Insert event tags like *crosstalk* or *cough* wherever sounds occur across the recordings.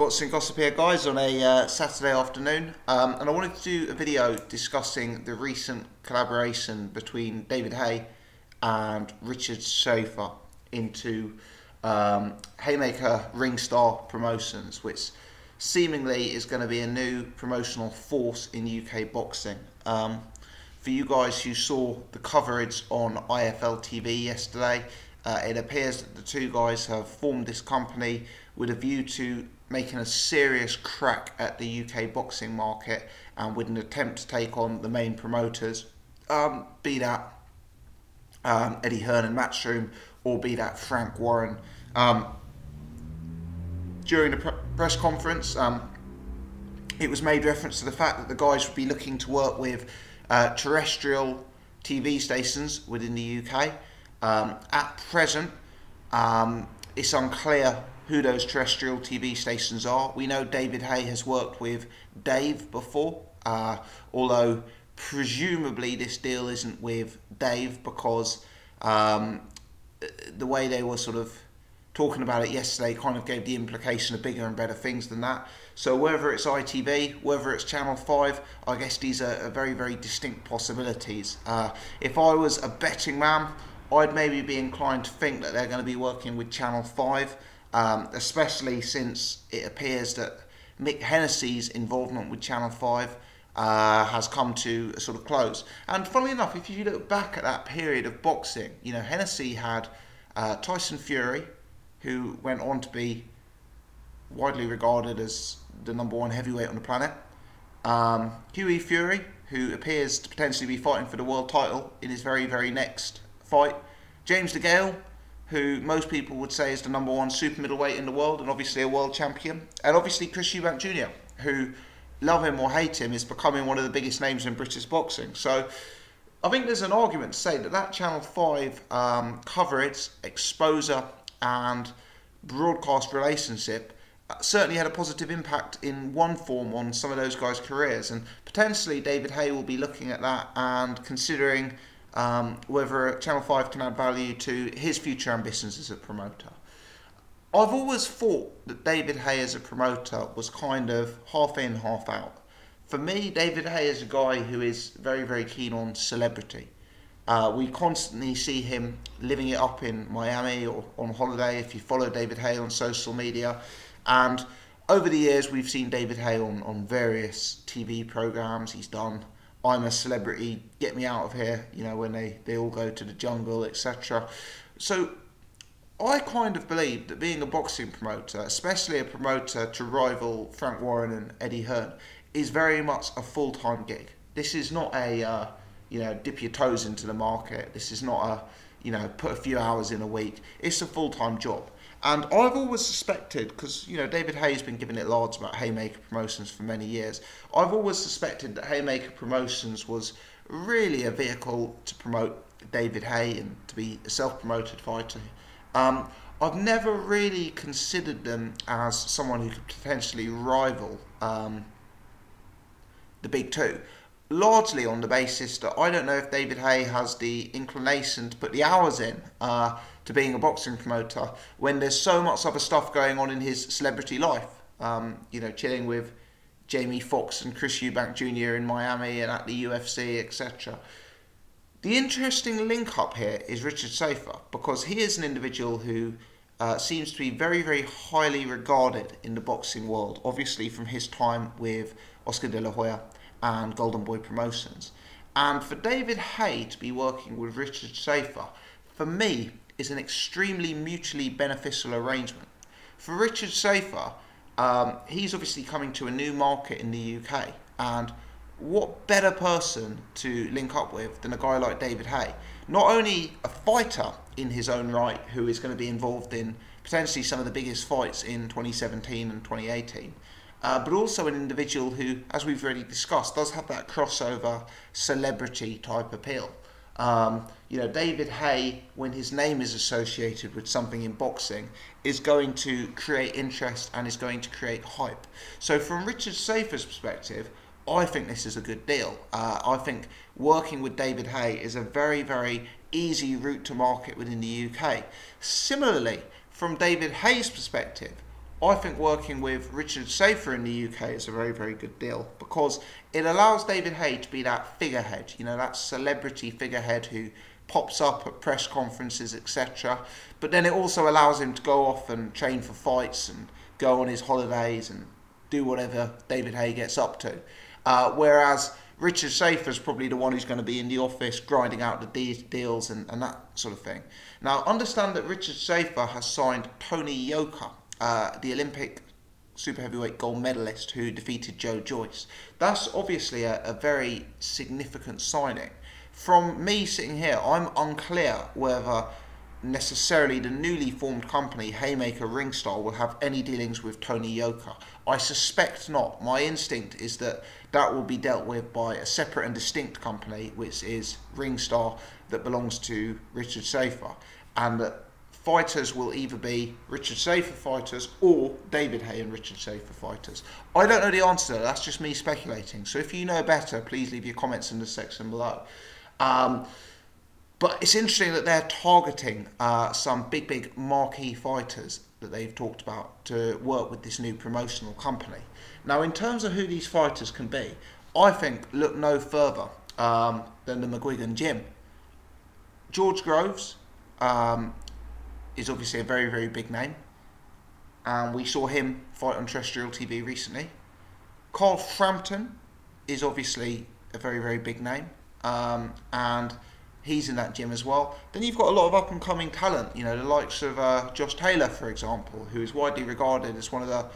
Boxing Gossip here, guys, on a uh, Saturday afternoon. Um, and I wanted to do a video discussing the recent collaboration between David Haye and Richard Schaefer into um, Hayemaker Ringstar Promotions, which seemingly is going to be a new promotional force in UK boxing. Um, for you guys who saw the coverage on IFL TV yesterday, uh, it appears that the two guys have formed this company with a view to making a serious crack at the UK boxing market and with an attempt to take on the main promoters, um, be that um, Eddie Hearn and Matchroom or be that Frank Warren. Um, during the pre press conference, um, it was made reference to the fact that the guys would be looking to work with uh, terrestrial TV stations within the UK. Um, at present, um, it's unclear who those terrestrial TV stations are. We know David Haye has worked with Dave before, uh, although presumably this deal isn't with Dave because um, the way they were sort of talking about it yesterday kind of gave the implication of bigger and better things than that. So whether it's ITV, whether it's Channel 5, I guess these are, are very, very distinct possibilities. Uh, if I was a betting man, I'd maybe be inclined to think that they're going to be working with Channel 5 um, especially since it appears that Mick Hennessy's involvement with Channel 5 uh, has come to a sort of close. And funnily enough, if you look back at that period of boxing, you know, Hennessy had uh, Tyson Fury, who went on to be widely regarded as the number one heavyweight on the planet. Um, Hughie Fury, who appears to potentially be fighting for the world title in his very, very next fight. James DeGale, who most people would say is the number one super middleweight in the world and obviously a world champion. And obviously Chris Eubank Jr., who, love him or hate him, is becoming one of the biggest names in British boxing. So I think there's an argument to say that that Channel 5 um, coverage, exposure, and broadcast relationship uh, certainly had a positive impact in one form on some of those guys' careers. And potentially David Haye will be looking at that and considering um, whether Channel 5 can add value to his future ambitions as a promoter. I've always thought that David Haye as a promoter was kind of half in, half out. For me, David Haye is a guy who is very, very keen on celebrity. Uh, we constantly see him living it up in Miami or on holiday if you follow David Haye on social media. And over the years, we've seen David Haye on, on various TV programs. He's done I'm a celebrity, get me out of here, you know, when they, they all go to the jungle, etc. So I kind of believe that being a boxing promoter, especially a promoter to rival Frank Warren and Eddie Hearn, is very much a full time gig. This is not a, uh, you know, dip your toes into the market. This is not a, you know, put a few hours in a week. It's a full time job. And I've always suspected, because you know David Haye's been giving it large about Hayemaker Promotions for many years. I've always suspected that Hayemaker Promotions was really a vehicle to promote David Haye and to be a self-promoted fighter. Um, I've never really considered them as someone who could potentially rival um, the big two largely on the basis that I don't know if David Haye has the inclination to put the hours in uh, to being a boxing promoter when there's so much other stuff going on in his celebrity life. Um, you know, chilling with Jamie Foxx and Chris Eubank Jr. in Miami and at the UFC, etc. The interesting link up here is Richard Schaefer because he is an individual who uh, seems to be very, very highly regarded in the boxing world, obviously from his time with Oscar de la Hoya and Golden Boy Promotions. And for David Haye to be working with Richard Schaefer, for me, is an extremely mutually beneficial arrangement. For Richard Schaefer, um, he's obviously coming to a new market in the UK, and what better person to link up with than a guy like David Haye? Not only a fighter in his own right, who is going to be involved in potentially some of the biggest fights in 2017 and 2018, uh, but also an individual who, as we've already discussed, does have that crossover celebrity type appeal. Um, you know, David Haye, when his name is associated with something in boxing, is going to create interest and is going to create hype. So, from Richard Schaefer's perspective, I think this is a good deal. Uh, I think working with David Haye is a very, very easy route to market within the UK. Similarly, from David Haye's perspective, I think working with Richard Schaefer in the UK is a very, very good deal because it allows David Haye to be that figurehead, you know, that celebrity figurehead who pops up at press conferences, etc. But then it also allows him to go off and train for fights and go on his holidays and do whatever David Haye gets up to. Uh, whereas Richard Schaefer is probably the one who's going to be in the office grinding out the de- deals and, and that sort of thing. Now, understand that Richard Schaefer has signed Tony Yoka, uh, the Olympic super heavyweight gold medalist who defeated Joe Joyce. That's obviously a, a very significant signing. From me sitting here, I'm unclear whether necessarily the newly formed company Hayemaker Ringstar will have any dealings with Tony Yoka. I suspect not. My instinct is that that will be dealt with by a separate and distinct company, which is Ringstar, that belongs to Richard Schaefer, and that fighters will either be Richard Schaefer fighters or David Haye and Richard Schaefer fighters. I don't know the answer. That's just me speculating. So if you know better, please leave your comments in the section below. Um, but it's interesting that they're targeting uh, some big, big marquee fighters that they've talked about to work with this new promotional company. Now, in terms of who these fighters can be, I think look no further um, than the McGuigan Gym. George Groves um, is obviously a very, very big name, and we saw him fight on terrestrial TV recently. Carl Frampton is obviously a very, very big name, um, and he's in that gym as well. Then you've got a lot of up and coming talent, you know, the likes of uh, Josh Taylor, for example, who is widely regarded as one of the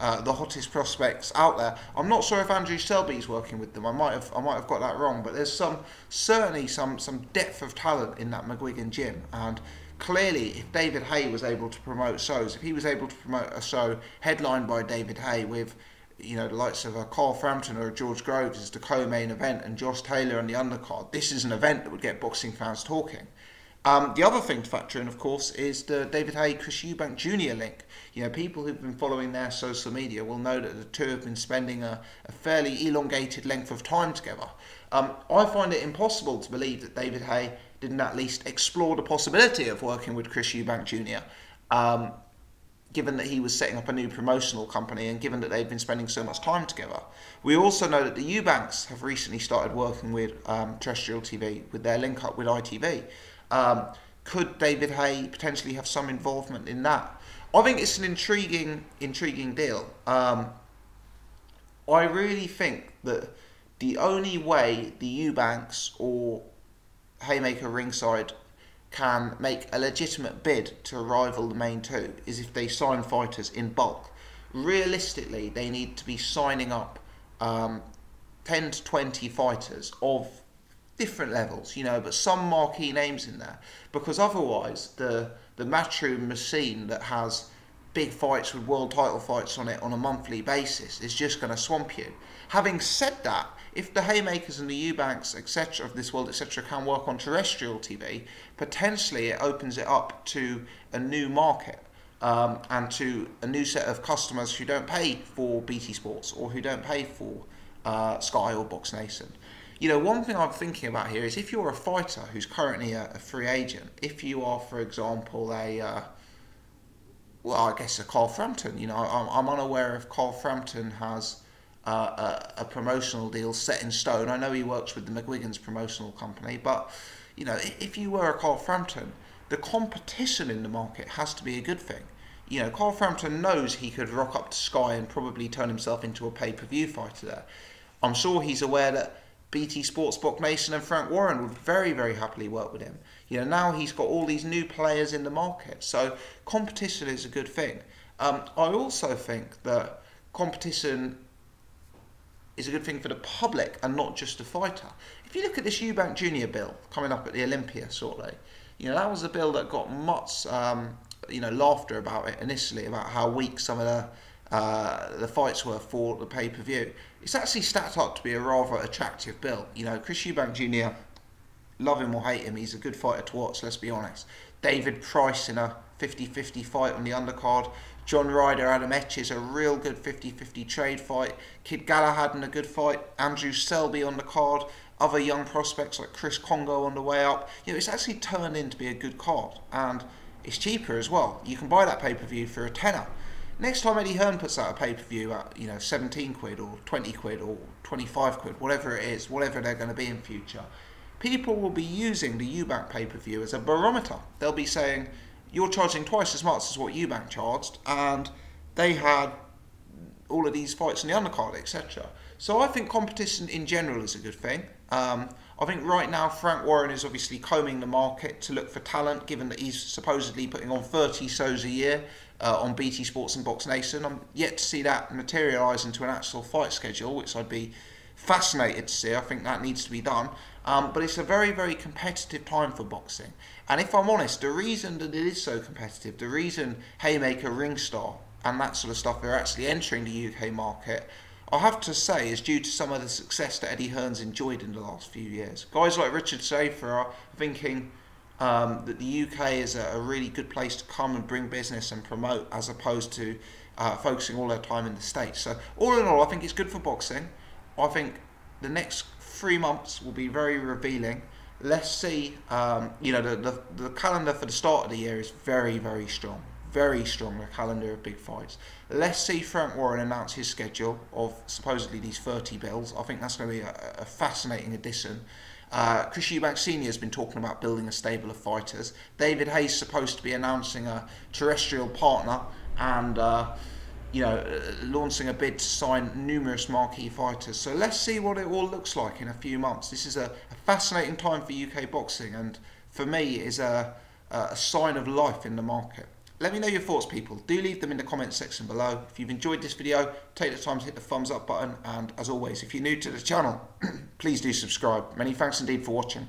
uh, the hottest prospects out there. I'm not sure if Andrew Selby is working with them. I might have I might have got that wrong, but there's some certainly some some depth of talent in that McGuigan gym, and clearly, if David Haye was able to promote shows, if he was able to promote a show headlined by David Haye with you know, the likes of a Carl Frampton or a George Groves as the co-main event and Josh Taylor on the undercard. This is an event that would get boxing fans talking. Um, the other thing to factor in, of course, is the David Haye Chris Eubank Jr. link. You know, people who've been following their social media will know that the two have been spending a, a fairly elongated length of time together. Um, I find it impossible to believe that David Haye didn't at least explore the possibility of working with Chris Eubank Jr. Um, given that he was setting up a new promotional company and given that they've been spending so much time together. We also know that the Eubanks have recently started working with um, terrestrial TV with their link up with ITV. Um, could David Haye potentially have some involvement in that? I think it's an intriguing, intriguing deal. Um, I really think that the only way the Eubanks or Hayemaker Ringside can make a legitimate bid to rival the main two is if they sign fighters in bulk. Realistically, they need to be signing up um, 10 to 20 fighters of different levels, you know, but some marquee names in there. Because otherwise, the, the matchroom machine that has big fights with world title fights on it on a monthly basis is just going to swamp you. Having said that, if the Hayemakers and the Eubanks, etc., of this world, etc., can work on terrestrial TV, potentially it opens it up to a new market um, and to a new set of customers who don't pay for BT Sports or who don't pay for uh, Sky or Box Nation. You know, one thing I'm thinking about here is if you're a fighter who's currently a, a free agent, if you are, for example, a uh, well, I guess a Carl Frampton. You know, I'm, I'm unaware if Carl Frampton has uh, a, a, promotional deal set in stone. I know he works with the McGuigan's promotional company, but you know, if you were a Carl Frampton, the competition in the market has to be a good thing. You know, Carl Frampton knows he could rock up to Sky and probably turn himself into a pay-per-view fighter there. I'm sure he's aware that BT Sports, Box Nation, and Frank Warren would very, very happily work with him. You know, now he's got all these new players in the market, so competition is a good thing. Um, I also think that competition is a good thing for the public and not just the fighter. If you look at this Eubank Junior bill coming up at the Olympia shortly, you know that was a bill that got much um, you know laughter about it initially about how weak some of the uh, the fights were for the pay per view. It's actually stacked up to be a rather attractive bill. You know, Chris Eubank Jr. Love him or hate him, he's a good fighter to watch. Let's be honest. David Price in a 50-50 fight on the undercard. John Ryder, Adam Etches, a real good 50-50 trade fight. Kid Galahad in a good fight. Andrew Selby on the card. Other young prospects like Chris Kongo on the way up. You know, it's actually turned in to be a good card. And it's cheaper as well. You can buy that pay-per-view for a tenner. next time Eddie Hearn puts out a pay per view at you know 17 quid or 20 quid or 25 quid, whatever it is, whatever they're going to be in future, people will be using the Eubank pay per view as a barometer. They'll be saying, "You're charging twice as much as what Eubank charged," and they had all of these fights in the undercard, etc. So I think competition in general is a good thing. Um, I think right now Frank Warren is obviously combing the market to look for talent, given that he's supposedly putting on 30 shows a year uh, on BT Sports and Box Nation. I'm yet to see that materialise into an actual fight schedule, which I'd be fascinated to see. I think that needs to be done. Um, but it's a very, very competitive time for boxing. And if I'm honest, the reason that it is so competitive, the reason Hayemaker, Ringstar, and that sort of stuff are actually entering the UK market I have to say, is due to some of the success that Eddie Hearn's enjoyed in the last few years. Guys like Richard Schaefer are thinking um, that the UK is a, a, really good place to come and bring business and promote, as opposed to uh, focusing all their time in the States. So, all in all, I think it's good for boxing. I think the next three months will be very revealing. Let's see, um, you know, the, the, the calendar for the start of the year is very, very strong very strong a calendar of big fights. Let's see Frank Warren announce his schedule of supposedly these 30 bills. I think that's going to be a, a fascinating addition. Uh, Chris Eubank Sr. has been talking about building a stable of fighters. David Haye's is supposed to be announcing a terrestrial partner and uh, you know launching a bid to sign numerous marquee fighters. So let's see what it all looks like in a few months. This is a, a fascinating time for UK boxing and for me is a, a sign of life in the market. Let me know your thoughts, people. Do leave them in the comments section below. If you've enjoyed this video, take the time to hit the thumbs up button. And as always, if you're new to the channel, *clears throat* please do subscribe. Many thanks indeed for watching.